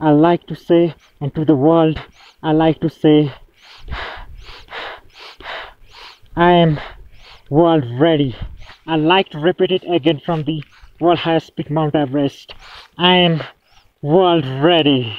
I like to say, and to the world, I like to say, I am world ready. I like to repeat it again from the world highest peak Mount Everest. I am world ready.